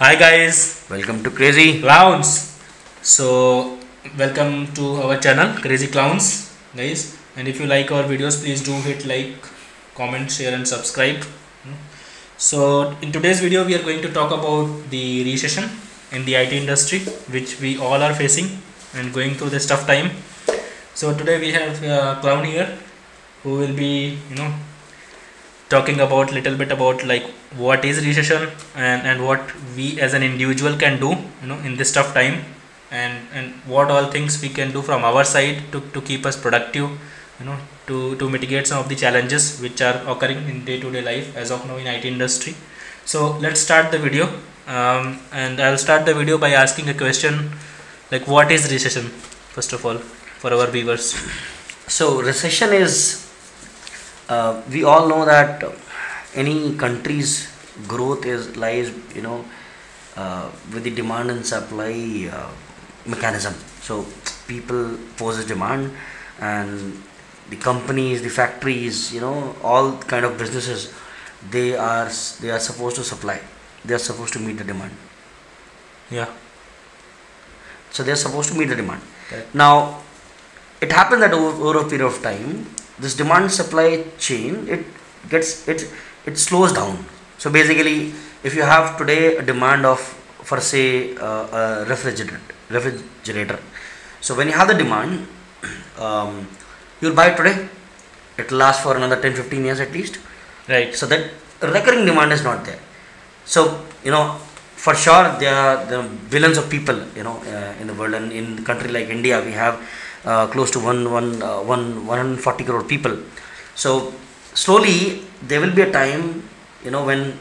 Hi guys, Welcome to Crazy. clowns. So welcome to our channel Crazy Clowns, guys. And if you like our videos, please do hit like, comment, share, and subscribe. Hmm. So in today's video, we are going to talk about the recession in the IT industry, which we all are facing and going through this tough time. So today we have uh, clown here, who will be, you know, talking about little bit about like what is recession and and what we as an individual can do you know in this tough time. And and what all things we can do from our side to, to keep us productive you know to to mitigate some of the challenges which are occurring in day to day life as of now in IT industry. So let's start the video. Um, and I'll start the video by asking a question like what is recession first of all for our viewers? So recession is uh, we all know that any country's growth is lies you know uh, with the demand and supply uh, mechanism. So people poses demand and the companies, the factories, you know, all kind of businesses, they are they are supposed to supply. They are supposed to meet the demand. yeah So they are supposed to meet the demand. Now, it happens that over, over a period of time, this demand supply chain it gets it it slows down. So basically, if you have today a demand of for say uh, a refrigerator refrigerator, so when you have the demand, um, you'll buy it today. It will last for another 10 15 years at least. right So that recurring demand is not there. So you know, for sure there are the billions of people you know uh, in the world, and in country like India we have uh, close to one one uh, one 140 crore people. So slowly there will be a time you know when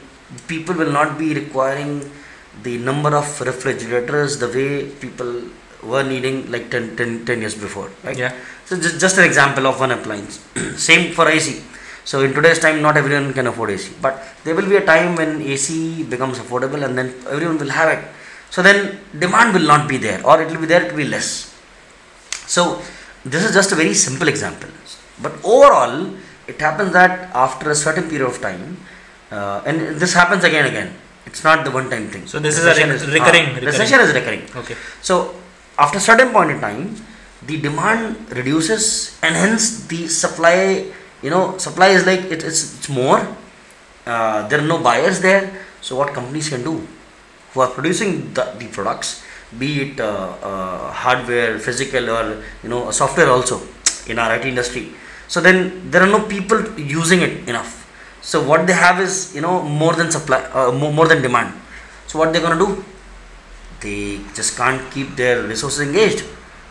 people will not be requiring the number of refrigerators the way people were needing like 10, 10, 10 years before right yeah so just, just an example of one appliance. Same for AC. So in today's time, not everyone can afford AC, but there will be a time when AC becomes affordable, and then everyone will have it. So then demand will not be there, or it will be there, it will be less. So this is just a very simple example. But overall, it happens that after a certain period of time, uh, and this happens again and again. It's not the one-time thing. So this is a Recession rec- recurring- ah, recurring. Recession is recurring. okay So after a certain point in time, the demand reduces and hence the supply, you know, supply is like it, it's, it's more. Uh, there are no buyers there. So what companies can do, who are producing the, the products, be it uh, uh, hardware, physical, or you know, software also in our IT industry. So then there are no people using it enough. So what they have is you know more than supply, uh, more, more than demand. So what they're gonna do? they just can't keep their resources engaged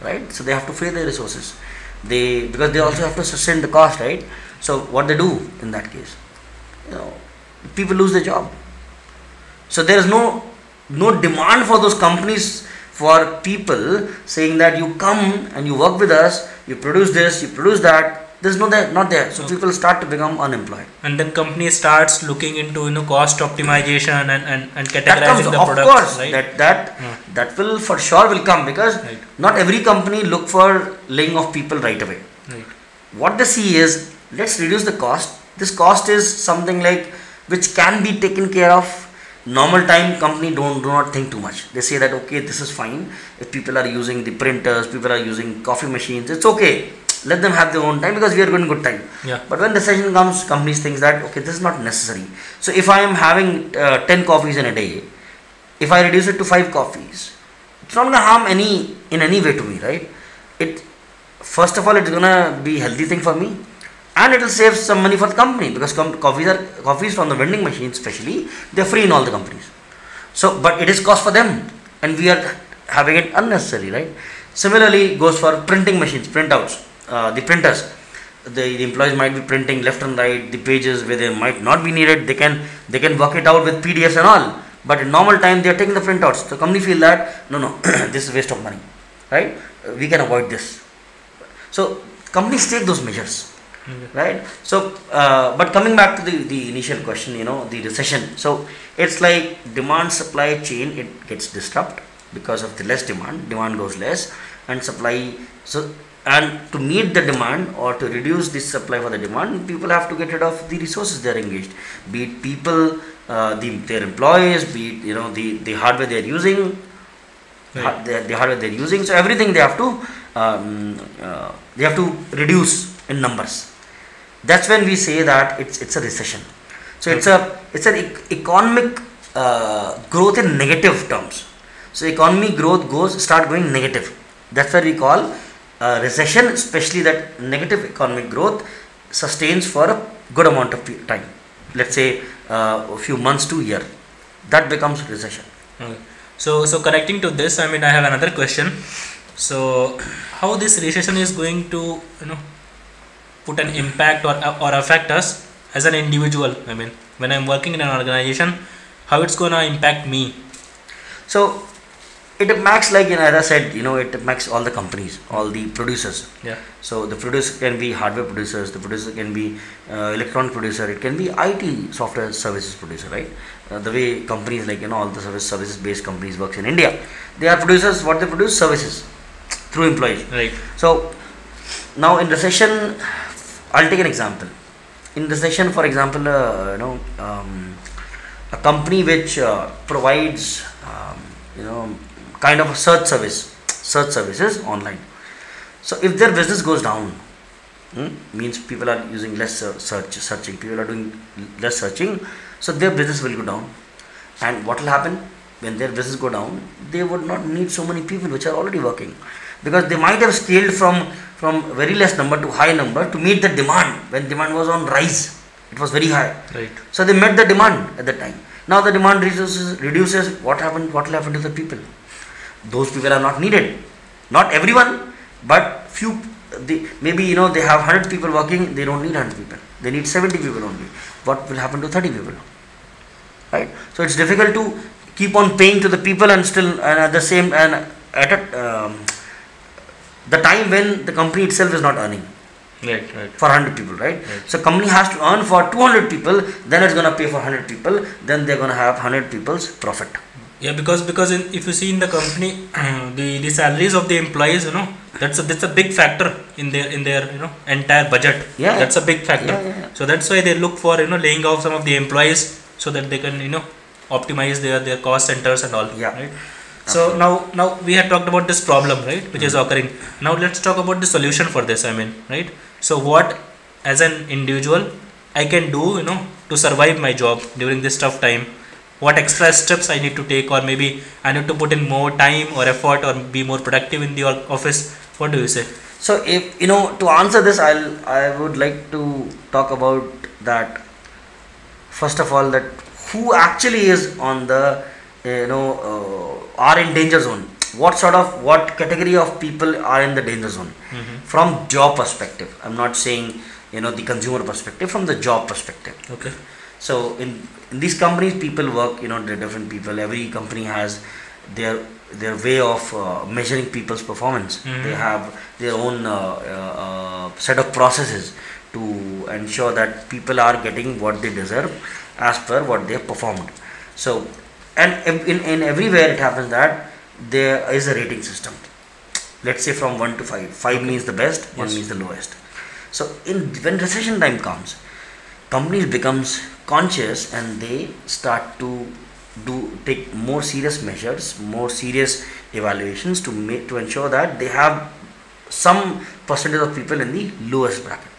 right so they have to free their resources they because they also have to sustain the cost right so what they do in that case you know people lose their job so there is no no demand for those companies for people saying that you come and you work with us you produce this you produce that there's no there not there. So people start to become unemployed. And then company starts looking into you know cost optimization and and, and that categorizing comes the of products course right? that that Yeah. that will for sure will come because Right. not every company look for laying off people right away. Right. What they see is let's reduce the cost. This cost is something like which can be taken care of normal time company don't do not think too much. They say that okay this is fine. If people are using the printers people are using coffee machines it's okay. Let them have their own time because we are going good time. Yeah. But when the session comes, companies think that okay, this is not necessary. So if I am having uh, ten coffees in a day, if I reduce it to five coffees, it's not gonna harm any in any way to me, right? It first of all, it's gonna be healthy thing for me, and it will save some money for the company because coffees are coffees from the vending machine especially they're free in all the companies. So, but it is cost for them, and we are having it unnecessary, right? Similarly, goes for printing machines, printouts, uh, the printers. The, the employees might be printing left and right the pages where they might not be needed. They can they can work it out with PDFs and all. But in normal time, they are taking the printouts. The company feel that no, no, this is waste of money, right? We can avoid this. So companies take those measures. Right so uh, but coming back to the, the initial question you know the recession so it's like demand supply chain it gets disrupted because of the less demand demand goes less and supply so and to meet the demand or to reduce the supply for the demand people have to get rid of the resources they are engaged be it people uh, the their employees, be it you know the the hardware they are using, Right. ha- the, the hardware they're using. So everything they have to um, uh, they have to reduce in numbers. That's when we say that it's it's a recession. So it's a it's an ec- economic uh, growth in negative terms. So economy growth goes start going negative. That's what we call uh, recession, especially that negative economic growth sustains for a good amount of time. Let's say uh, a few months to year. That becomes recession. Okay. So, so connecting to this, I mean, I have another question. So, how this recession is going to, you know, put an impact or or affect us as an individual? I mean, when I'm working in an organization, how it's gonna impact me? So it impacts like you know, as I said, you know, it impacts all the companies, all the producers. Yeah. So the producer can be hardware producers, the producer can be uh, electronic producer, it can be IT software services producer, right? Uh, the way companies like you know all the service services based companies works in India, they are producers. What they produce services through employees. Right. So now in recession, I'll take an example. In the recession, for example, uh, you know, um, a company which uh, provides, um, you know, kind of a search service, search services online. So if their business goes down, hmm, means people are using less search, searching. People are doing less searching, so their business will go down. And what will happen when their business go down? They would not need so many people which are already working, because they might have scaled from from very less number to high number to meet the demand when demand was on rise. It was very high. Right. So they met the demand at that time. Now the demand reduces. Reduces. What happened? What will happen to the people? Those people are not needed. Not everyone, but few. They, maybe you know they have hundred people working. They don't need hundred people. They need seventy people only. What will happen to thirty people? Right. So it's difficult to keep on paying to the people and still and at the same and at a, um, the time when the company itself is not earning Right. Right. for 100 people right? Right. so company has to earn for 200 people then it's going to pay for 100 people then they're going to have 100 people's profit Yeah, because because in, if you see in the company, the the salaries of the employees, you know, that's a that's a big factor in their in their you know entire budget. Yeah. That's a big factor. Yeah, yeah, yeah. So that's why they look for you know laying off some of the employees so that they can you know optimize their their cost centers and all. Yeah. Right. So now now we had talked about this problem, right, which is occurring. Now let's talk about the solution for this. I mean, right. So what as an individual I can do, you know, to survive my job during this tough time what extra steps I need to take, or maybe I need to put in more time or effort or be more productive in the office. What do you say? so if you know to answer this i'll i would like to talk about that first of all that who actually is on the you know uh, are in danger zone. What sort of what category of people are in the danger zone? From job perspective. I'm not saying you know the consumer perspective from the job perspective. Okay. so in, in these companies people work you know they're different people. Every company has their their way of uh, measuring people's performance. Mhm. they have their own uh, uh, uh, set of processes to ensure that people are getting what they deserve as per what they have performed. So and in, in everywhere it happens that there is a rating system. Let's say from 1 to 5 5 means the best 1 Yes. means the lowest. So in when recession time comes companies becomes conscious and they start to do take more serious measures more serious evaluations to make to ensure that they have some percentage of people in the lowest bracket.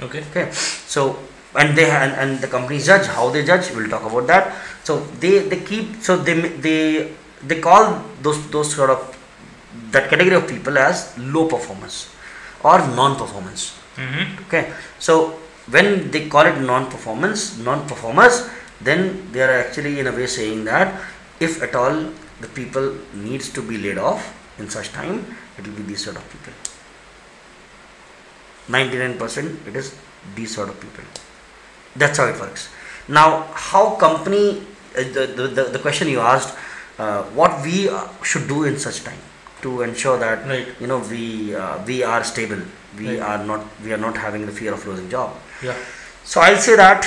Okay. okay. So and they and, and the companies judge how they judge we'll talk about that so they they keep so they they they call those those sort of that category of people as low performance or non performance Mm-hmm. okay. So when they call it non-performance non-performers then they are actually in a way saying that if at all the people needs to be laid off in such time it will be these sort of people. 99% it is these sort of people. That's how it works. Now how company the, the, the, the question you asked uh, what we uh, should do in such time to ensure that Right. you know we uh, we are stable we Right. are not we are not having the fear of losing job Yeah. so i'll say that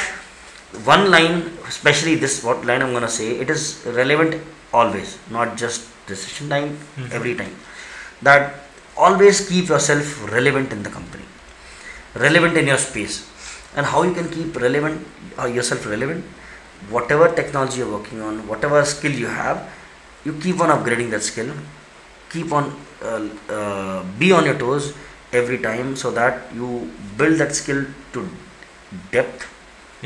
one line especially this what line i'm going to say it is relevant always not just decision time Mhm. every time that always keep yourself relevant in the company relevant in your space and how you can keep relevant uh, yourself relevant whatever technology you're working on whatever skill you have you keep on upgrading that skill keep on uh, uh, be on your toes every time so that you build that skill to depth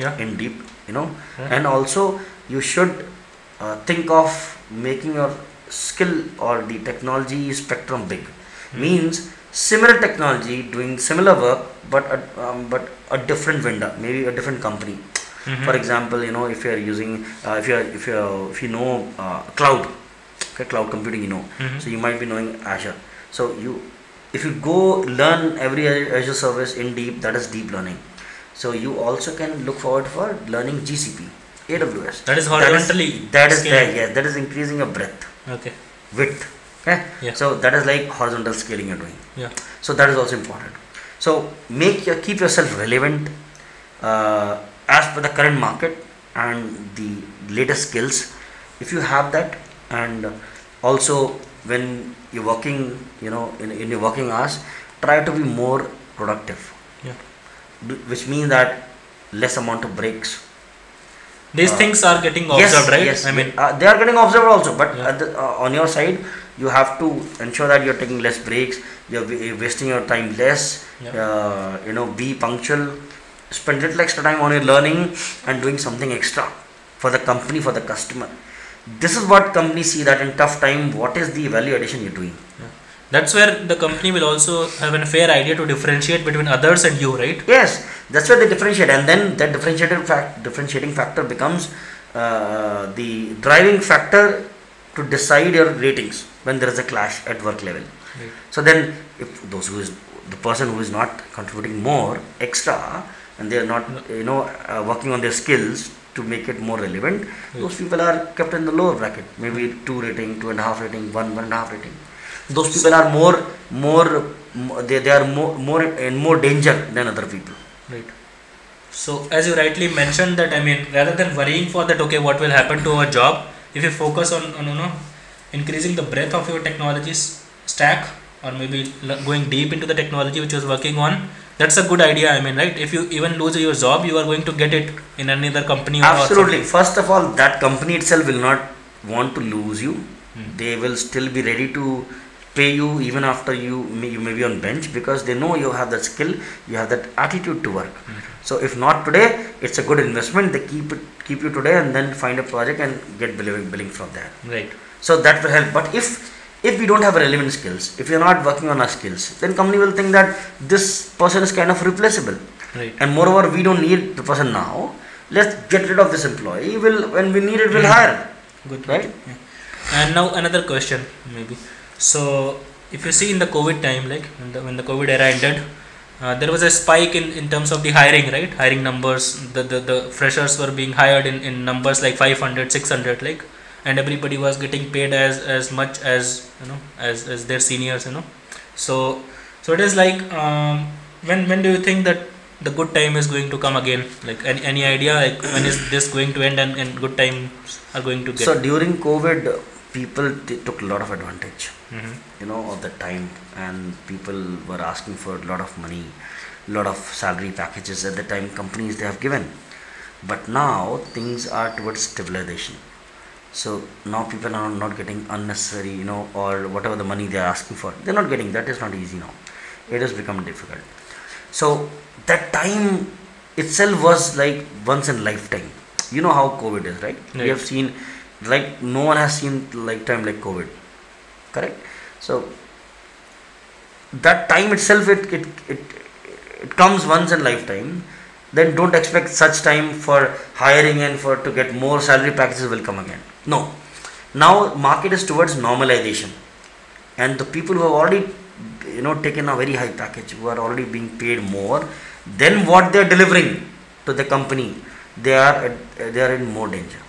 Yeah. in deep you know Yeah. and also you should uh, think of making your skill or the technology spectrum big Hmm. means similar technology doing similar work but a, um, but a different vendor maybe a different company Mhm. for example you know if you are using uh, if you are if you are, if you know uh, cloud okay cloud computing you know Mhm. so you might be knowing azure so you if you go learn every azure service in deep that is deep learning so you also can look forward for learning gcp aws That is that is, horizontally. that is there yeah that is increasing your breadth Okay. width okay Yeah. so that is like horizontal scaling you're doing Yeah. so that is also important so make your keep yourself relevant uh, as per the current market and the latest skills if you have that and also when you're working you know in, in your working hours try to be more productive Yeah. B- which means that less amount of breaks These Uh, things are getting observed, right? Yes, I mean, uh, they are getting observed also, but Yeah. the, uh, on your side, you have to ensure that you're taking less breaks, you're, you're wasting your time less, Yeah. uh, you know, be punctual, spend little extra time on your learning and doing something extra for the company, for the customer. This is what companies see that in tough time, what is the value addition you're doing. that's where the company will also have a fair idea to differentiate between others and you, right? Yes, that's where they differentiate, and then that differentiated fact, differentiating factor becomes uh, the driving factor to decide your ratings when there is a clash at work level. Right. So then, if those who is the person who is not contributing more extra, and they are not you know uh, working on their skills to make it more relevant, those people are kept in the lower bracket, maybe two rating, two and a half rating, one one and a half rating. Those people are more more they, they are more more in more danger than other people. Right. So, as you rightly mentioned, that I mean, rather than worrying for that, okay, what will happen to our job, if you focus on, on you know, increasing the breadth of your technologies stack, or maybe going deep into the technology which you're working on, that's a good idea. I mean, right? If you even lose your job, you are going to get it in another company. Absolutely. First of all, that company itself will not want to lose you. Hmm. They will still be ready to pay you even after you may, you may be on bench because they know you have that skill, you have that attitude to work. Hmm. So if not today, it's a good investment. They keep it keep you today and then find a project and get billing billing from there. Right. So that will help. But if if we don't have relevant skills, if we are not working on our skills, then company will think that this person is kind of replaceable. Right. And moreover, we don't need the person now. Let's get rid of this employee. Will when we need it, we'll Hmm. hire. Good. Right? Yeah. And now another question, maybe. So, if you see in the COVID time, like when the, when the COVID era ended, uh, there was a spike in, in terms of the hiring, right? Hiring numbers. The, the, the freshers were being hired in, in numbers like 500, 600, like, and everybody was getting paid as as much as you know as, as their seniors, you know. So, so it is like um, when when do you think that the good time is going to come again? Like any, any idea like when is this going to end and, and good times are going to get? So during COVID, people t- took a lot of advantage. Mhm. you know of the time and people were asking for a lot of money a lot of salary packages at the time companies they have given but now things are towards stabilization so now people are not getting unnecessary you know or whatever the money they are asking for. They're not getting that is not easy now. It has become difficult. So that time itself was like once in lifetime. You know how covid is right? We have seen like no one has seen lifetime like covid. Correct? So that time itself it it, it it comes once in lifetime. Then don't expect such time for hiring and for to get more salary packages will come again no. Now market is towards normalization. And the people who have already you know taken a very high package who are already being paid more than what they are delivering to the company they are at- they are in more danger.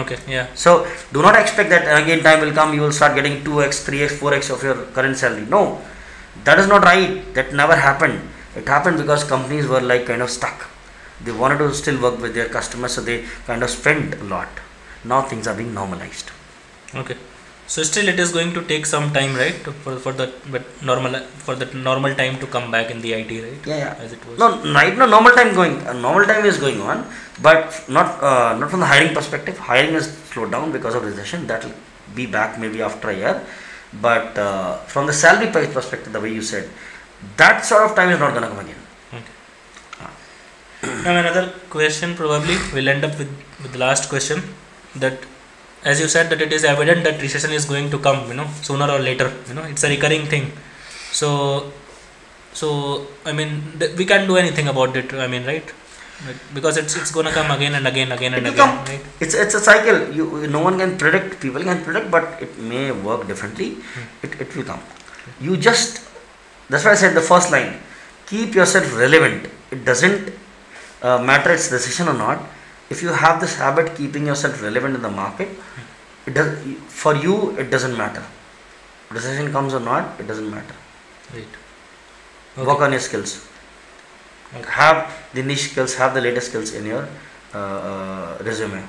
Okay, yeah. so do not expect that again time will come you will start getting 2x 3x 4x of your current salary. No. That is not right. That never happened. It happened because companies were like kind of stuck. They wanted to still work with their customers so they kind of spent a lot now things are being normalized Okay. So still it is going to take some time, right, for for the but normal for the normal time to come back in the IT, right? Yeah, yeah. As it was. No, right now normal time going, uh, normal time is going on, but not uh, not from the hiring perspective. Hiring is slowed down because of recession. That will be back maybe after a year, but uh, from the salary price perspective, the way you said, that sort of time is not gonna come again. okay. Now another question probably we'll end up with with the last question that as you said that it is evident that recession is going to come you know sooner or later you know it's a recurring thing so so I mean th- we can't do anything about it I mean right because it's it's gonna come again and again again and It again come. right It's it's a cycle. You no one can predict. People can predict, but it may work differently. It it will come. You just that's why I said the first line. Keep yourself relevant. It doesn't uh, matter it's recession or not. If you have this habit keeping yourself relevant in the market, it does for you. It doesn't matter. Recession comes or not, it doesn't matter. right Work on your skills. Okay. Have the niche skills. Have the latest skills in your uh, uh, resume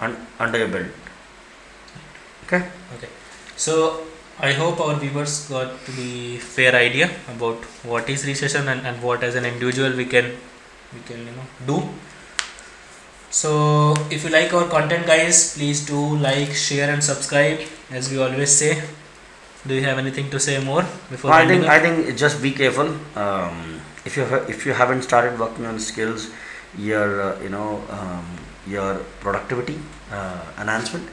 un- under your belt. Okay. Okay. So I hope our viewers got the fair idea about what is recession and, and what as an individual we can we can you know do. So if you like our content guys please do like share and subscribe as we always say. Do you have anything to say more before I think up? I think just be careful. Um, if you if you haven't started working on skills, your uh, you know um, your productivity uh, enhancement,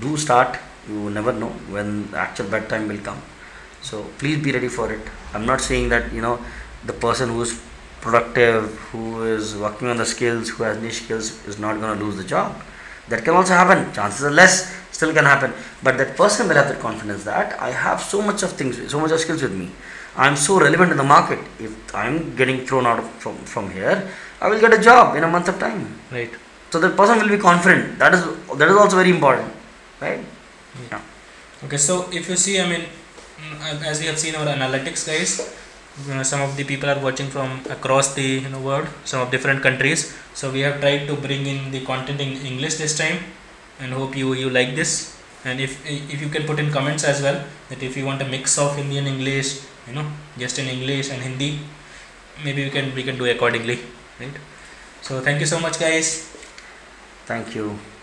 do start. You never know when the actual bedtime will come. So please be ready for it. I'm not saying that you know the person who's productive, who is working on the skills, who has niche skills, is not going to lose the job. That can also happen. Chances are less, still can happen. But that person will have that confidence that I have so much of things, so much of skills with me. I'm so relevant in the market. If I'm getting thrown out of, from from here, I will get a job in a month of time. Right. So that person will be confident. That is that is also very important, right? Yeah. Okay, so if you see, I mean, mm, as we have seen our analytics, guys, some of the people are watching from across the you know world, some of different countries. So we have tried to bring in the content in English this time, and hope you you like this. And if if you can put in comments as well that if you want a mix of Hindi and English, you know, just in English and Hindi, maybe we can we can do accordingly, right? So thank you so much, guys. Thank you.